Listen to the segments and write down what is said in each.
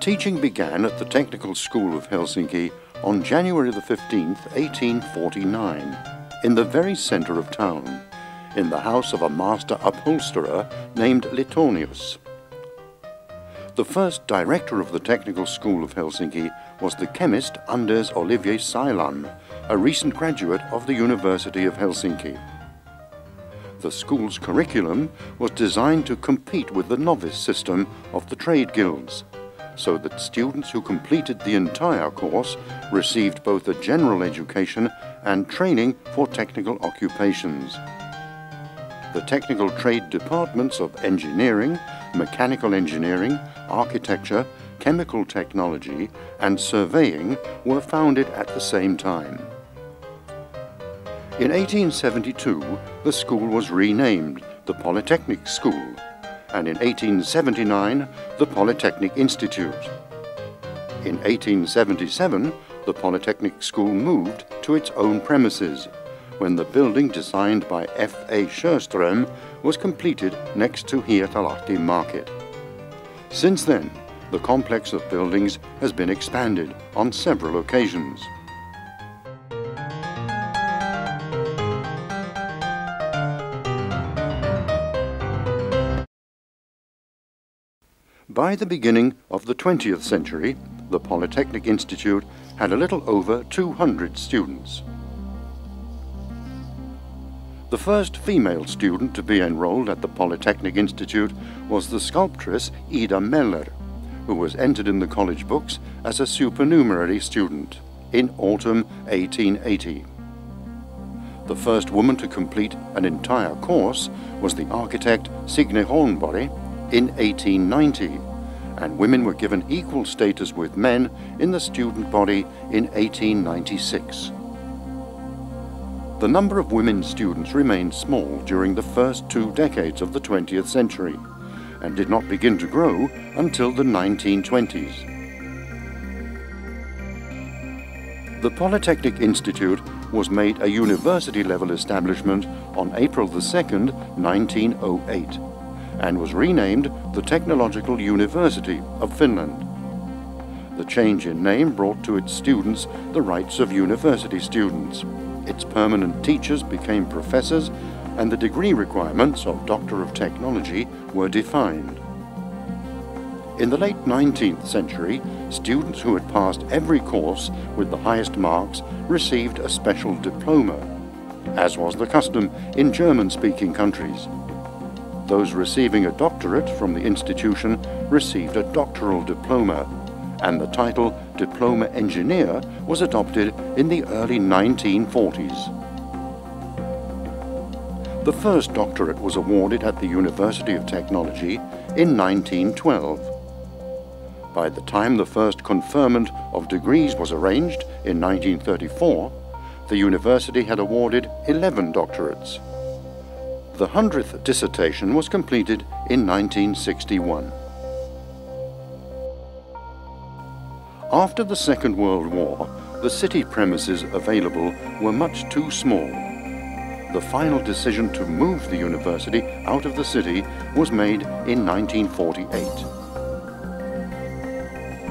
Teaching began at the Technical School of Helsinki on January the 15th, 1849, in the very centre of town, in the house of a master upholsterer named Litonius. The first director of the Technical School of Helsinki was the chemist Anders Olivier Sailan, a recent graduate of the University of Helsinki. The school's curriculum was designed to compete with the novice system of the trade guilds, so that students who completed the entire course received both a general education and training for technical occupations. The technical trade departments of engineering, mechanical engineering, architecture, chemical technology, and surveying were founded at the same time. In 1872, the school was renamed the Polytechnic School, and in 1879, the Polytechnic Institute. In 1877, the Polytechnic School moved to its own premises, when the building designed by F. A. Sjöström was completed next to Hietalahti Market. Since then, the complex of buildings has been expanded on several occasions. By the beginning of the 20th century, the Polytechnic Institute had a little over 200 students. The first female student to be enrolled at the Polytechnic Institute was the sculptress Ida Meller, who was entered in the college books as a supernumerary student in autumn 1880. The first woman to complete an entire course was the architect Signe Hornborg in 1890, and women were given equal status with men in the student body in 1896. The number of women students remained small during the first two decades of the 20th century and did not begin to grow until the 1920s. The Polytechnic Institute was made a university-level establishment on April 2, 1908, and was renamed the Technological University of Finland. The change in name brought to its students the rights of university students its permanent teachers became professors, and the degree requirements of Doctor of Technology were defined. In the late 19th century, students who had passed every course with the highest marks received a special diploma, as was the custom in German-speaking countries. Those receiving a doctorate from the institution received a doctoral diploma, and the title Diploma Engineer was adopted in the early 1940s. The first doctorate was awarded at the University of Technology in 1912. By the time the first conferment of degrees was arranged in 1934, the university had awarded 11 doctorates. The 100th dissertation was completed in 1961. After the Second World War, the city premises available were much too small. The final decision to move the university out of the city was made in 1948.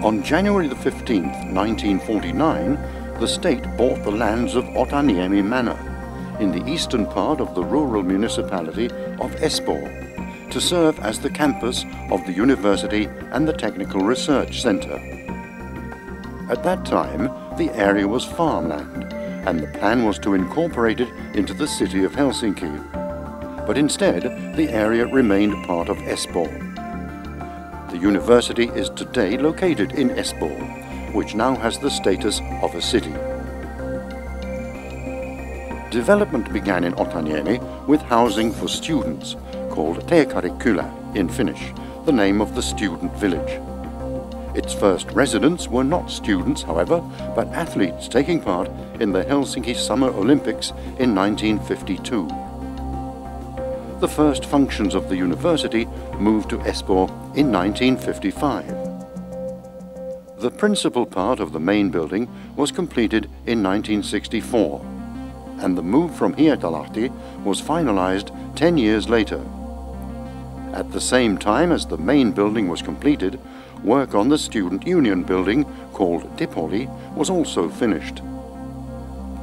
On January the 15th, 1949, the state bought the lands of Otaniemi Manor in the eastern part of the rural municipality of Espoo to serve as the campus of the university and the Technical Research Centre. At that time, the area was farmland, and the plan was to incorporate it into the city of Helsinki. But instead, the area remained part of Espoo. The university is today located in Espoo, which now has the status of a city. Development began in Otaniemi with housing for students, called Teekkarikylä in Finnish, the name of the student village. Its first residents were not students, however, but athletes taking part in the Helsinki Summer Olympics in 1952. The first functions of the university moved to Espoo in 1955. The principal part of the main building was completed in 1964, and the move from Hietalahti was finalized 10 years later. At the same time as the main building was completed, work on the Student Union building, called Dipoli, was also finished.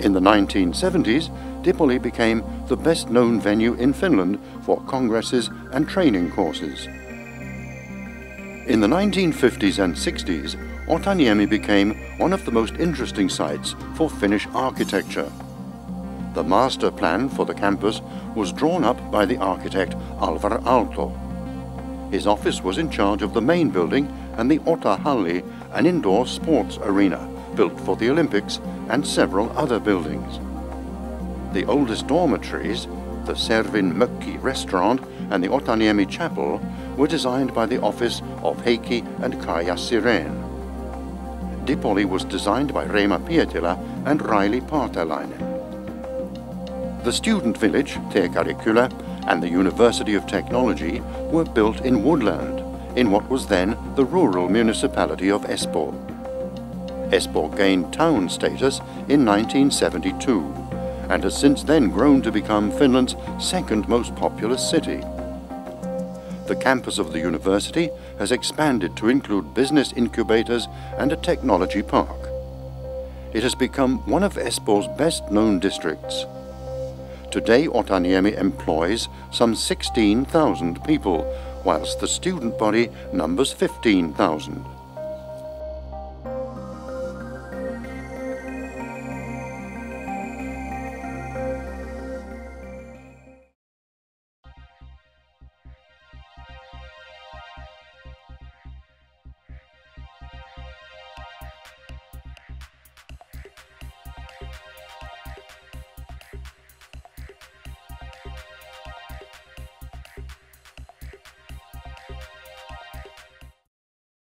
In the 1970s, Dipoli became the best known venue in Finland for congresses and training courses. In the 1950s and 60s, Otaniemi became one of the most interesting sites for Finnish architecture. The master plan for the campus was drawn up by the architect Alvar Aalto. His office was in charge of the main building and the Ota Halli, an indoor sports arena built for the Olympics, and several other buildings. The oldest dormitories, the Servin Mökki restaurant and the Otaniemi chapel, were designed by the office of Heikki and Kaija Sirén. Dipoli was designed by Reima Pietilä and Raili Paatelainen. The student village, Teekkarikylä, and the University of Technology were built in woodland, in what was then the rural municipality of Espoo. Espoo gained town status in 1972 and has since then grown to become Finland's second most populous city. The campus of the university has expanded to include business incubators and a technology park. It has become one of Espoo's best known districts. Today Otaniemi employs some 16,000 people, whilst the student body numbers 15,000.